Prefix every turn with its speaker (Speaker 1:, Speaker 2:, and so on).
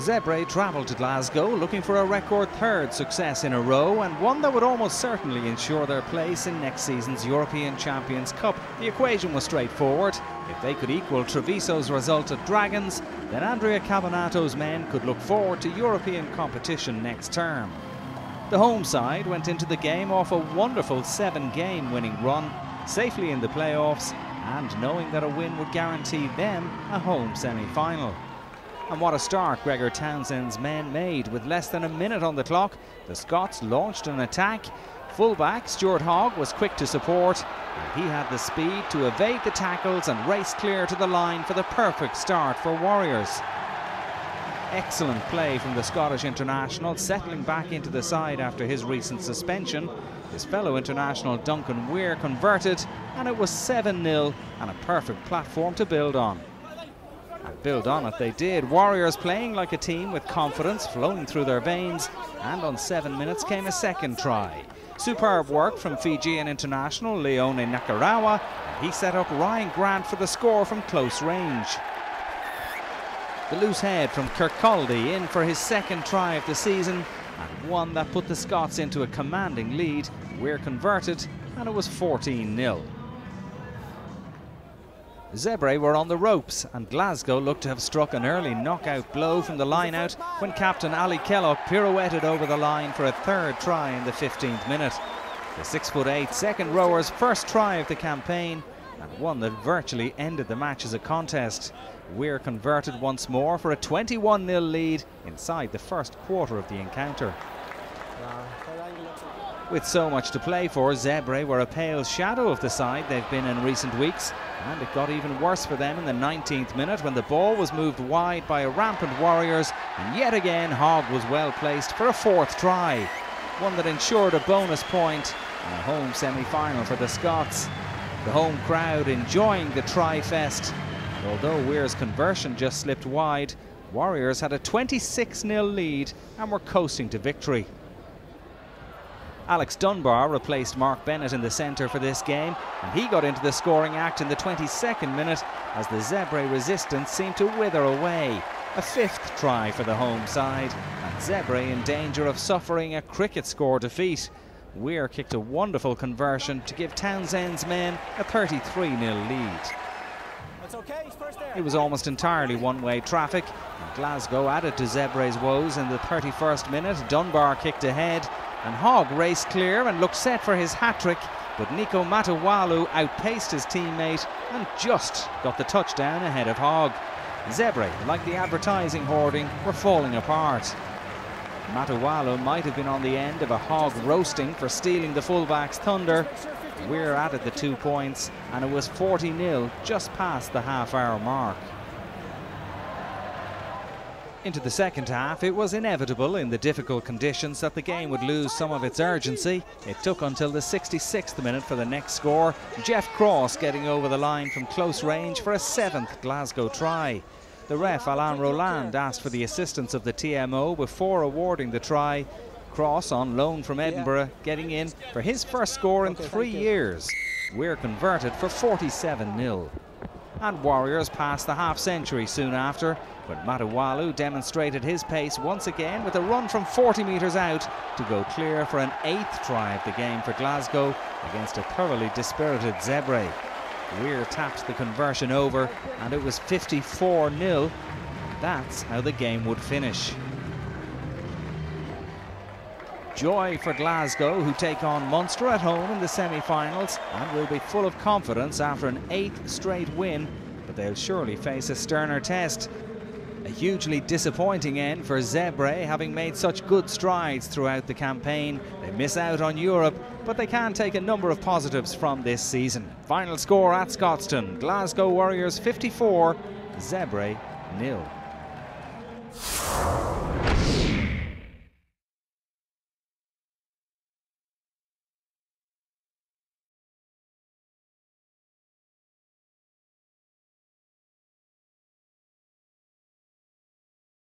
Speaker 1: Zebre travelled to Glasgow looking for a record third success in a row and one that would almost certainly ensure their place in next season's European Champions Cup. The equation was straightforward. If they could equal Treviso's result at Dragons, then Andrea Cavinato's men could look forward to European competition next term. The home side went into the game off a wonderful seven game winning run, safely in the playoffs, and knowing that a win would guarantee them a home semi final. And what a start Gregor Townsend's men made. With less than a minute on the clock, the Scots launched an attack. Fullback Stuart Hogg was quick to support, and he had the speed to evade the tackles and race clear to the line for the perfect start for Warriors. Excellent play from the Scottish international, settling back into the side after his recent suspension. His fellow international Duncan Weir converted, and it was 7 0 and a perfect platform to build on. And build on it they did. Warriors playing like a team with confidence flowing through their veins, and on seven minutes came a second try. Superb work from Fijian international Leone Nakarawa, and he set up Ryan Grant for the score from close range. The loose head from Kirkcaldy in for his second try of the season, and one that put the Scots into a commanding lead. Weir converted, and it was 14 0. Zebre were on the ropes, and Glasgow looked to have struck an early knockout blow from the line out when captain Ali Kellock pirouetted over the line for a third try in the 15th minute. The 6'8 second rower's first try of the campaign, and one that virtually ended the match as a contest. Weir converted once more for a 21 0 lead inside the first quarter of the encounter. Uh, With so much to play for, Zebre were a pale shadow of the side they've been in recent weeks, and it got even worse for them in the 19th minute when the ball was moved wide by a rampant Warriors, and yet again Hogg was well placed for a fourth try, one that ensured a bonus point and a home semi-final for the Scots. The home crowd enjoying the try-fest. Although Weir's conversion just slipped wide, Warriors had a 26 0 lead and were coasting to victory. Alex Dunbar replaced Mark Bennett in the centre for this game, and he got into the scoring act in the 22nd minute as the Zebre resistance seemed to wither away. A fifth try for the home side, and Zebre in danger of suffering a cricket score defeat. Weir kicked a wonderful conversion to give Townsend's men a 33 0 lead. It was almost entirely one-way traffic. And Glasgow added to Zebre's woes in the 31st minute. Dunbar kicked ahead and Hogg raced clear and looked set for his hat-trick but Nico Matawalu outpaced his teammate and just got the touchdown ahead of Hogg. Zebre, like the advertising hoarding, were falling apart. Matawalu might have been on the end of a Hogg roasting for stealing the fullback's thunder. Weir added the two points and it was 40 0 just past the half hour mark. Into the second half, it was inevitable in the difficult conditions that the game would lose some of its urgency. It took until the 66th minute for the next score, Geoff Cross getting over the line from close range for a seventh Glasgow try. The ref Alain Rolland asked for the assistance of the TMO before awarding the try. Cross on loan from Edinburgh getting in for his first score in three years. Weir converted for 47 0 and Warriors passed the half century soon after when Matawalu demonstrated his pace once again with a run from 40 metres out to go clear for an eighth try of the game for Glasgow against a thoroughly dispirited Zebre. Weir tapped the conversion over and it was 54 0. That's how the game would finish. Joy for Glasgow, who take on Munster at home in the semi-finals and will be full of confidence after an eighth straight win, but they'll surely face a sterner test. A hugely disappointing end for Zebre, having made such good strides throughout the campaign. They miss out on Europe, but they can take a number of positives from this season. Final score at Scotstoun, Glasgow Warriors 54, Zebre nil.